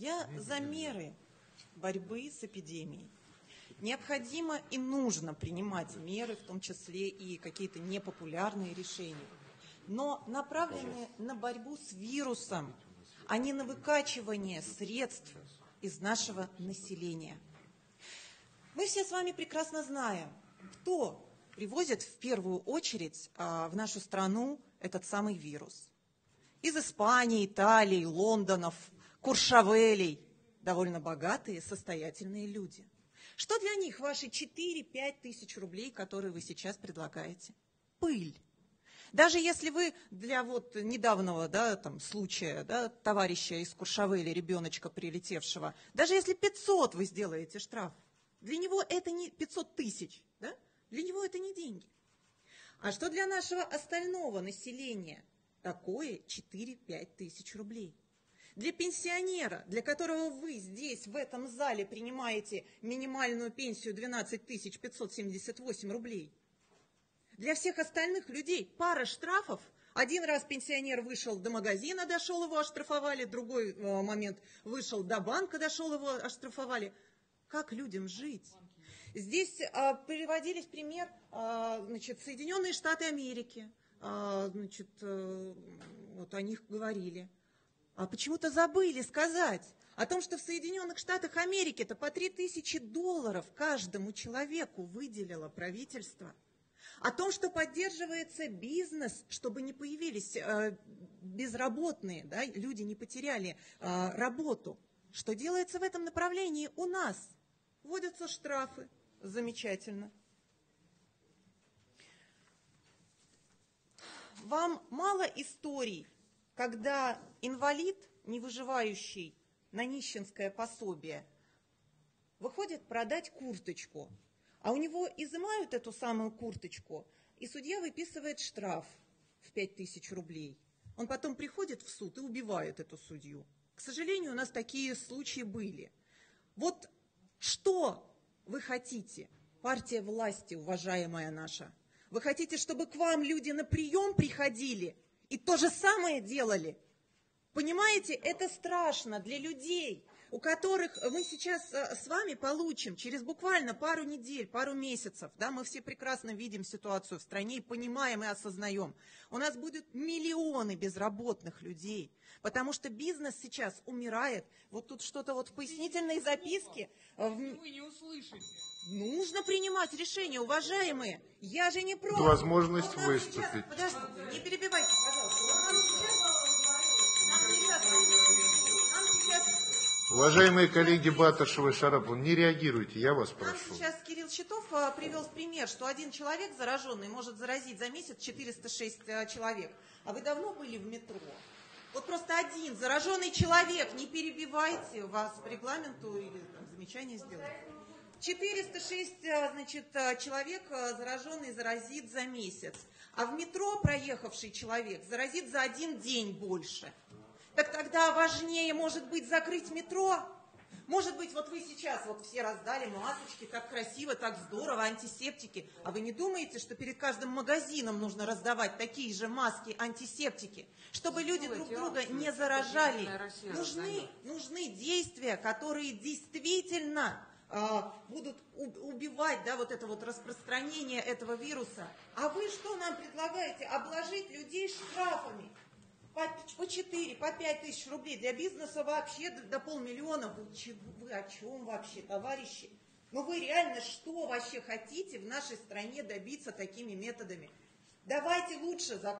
Я за меры борьбы с эпидемией. Необходимо и нужно принимать меры, в том числе и какие-то непопулярные решения, но направленные на борьбу с вирусом, а не на выкачивание средств из нашего населения. Мы все с вами прекрасно знаем, кто привозит в первую очередь а, в нашу страну этот самый вирус. Из Испании, Италии, Лондонов, Куршавелей. Довольно богатые, состоятельные люди. Что для них ваши 4-5 тысяч рублей, которые вы сейчас предлагаете? Пыль. Даже если вы для вот недавнего да, там, случая да, товарища из Куршавели, ребеночка прилетевшего, даже если 500 вы сделаете штраф, для него это не 500 тысяч, да? для него это не деньги. А что для нашего остального населения? Такое 4-5 тысяч рублей. Для пенсионера, для которого вы здесь, в этом зале, принимаете минимальную пенсию 12 578 рублей. Для всех остальных людей пара штрафов. Один раз пенсионер вышел до магазина, дошел, его оштрафовали. Другой э, момент вышел до банка, дошел, его оштрафовали. Как людям жить? Здесь а, приводились пример, а, значит, Соединенные Штаты Америки, а, значит, а, вот о них говорили. А почему-то забыли сказать о том, что в Соединенных Штатах Америки это по 3000 долларов каждому человеку выделило правительство. О том, что поддерживается бизнес, чтобы не появились э, безработные, да, люди не потеряли э, работу. Что делается в этом направлении у нас? Вводятся штрафы. Замечательно. Вам мало историй, когда инвалид, не выживающий на нищенское пособие, выходит продать курточку, а у него изымают эту самую курточку, и судья выписывает штраф в 5000 рублей. Он потом приходит в суд и убивает эту судью. К сожалению, у нас такие случаи были. Вот что вы хотите, партия власти, уважаемая наша? Вы хотите, чтобы к вам люди на прием приходили и то же самое делали? Понимаете, это страшно для людей, у которых мы сейчас э, с вами получим через буквально пару недель, пару месяцев, да, мы все прекрасно видим ситуацию в стране и понимаем и осознаем. У нас будут миллионы безработных людей, потому что бизнес сейчас умирает. Вот тут что-то вот в пояснительной записке. Вы не услышите. Нужно принимать решения, уважаемые. Я же не против. Возможность выступить. сейчас- Подождите, не перебивайте, пожалуйста. Нам сейчас- нам сейчас- нам сейчас- Уважаемые коллеги Баташева и Шарапова, не реагируйте, я вас Нам прошу. сейчас Кирилл Щитов а, привел пример, что один человек зараженный может заразить за месяц 406 а, человек. А вы давно были в метро? Вот просто один зараженный человек, не перебивайте, вас по регламенту или там, замечание сделать. 406 а, значит, человек зараженный заразит за месяц, а в метро проехавший человек заразит за один день больше. Так тогда важнее, может быть, закрыть метро? Может быть, вот вы сейчас вот все раздали масочки, так красиво, так здорово, антисептики. А вы не думаете, что перед каждым магазином нужно раздавать такие же маски, антисептики, чтобы люди друг друга не заражали? Нужны, нужны действия, которые действительно а, будут убивать да, вот это вот распространение этого вируса. А вы что нам предлагаете? Обложить людей штрафами по, по 4, по 5 тысяч рублей. Для бизнеса вообще до, до полмиллиона. Вы, чего- вы о чем вообще, товарищи? Ну вы реально что вообще хотите в нашей стране добиться такими методами? Давайте лучше закон.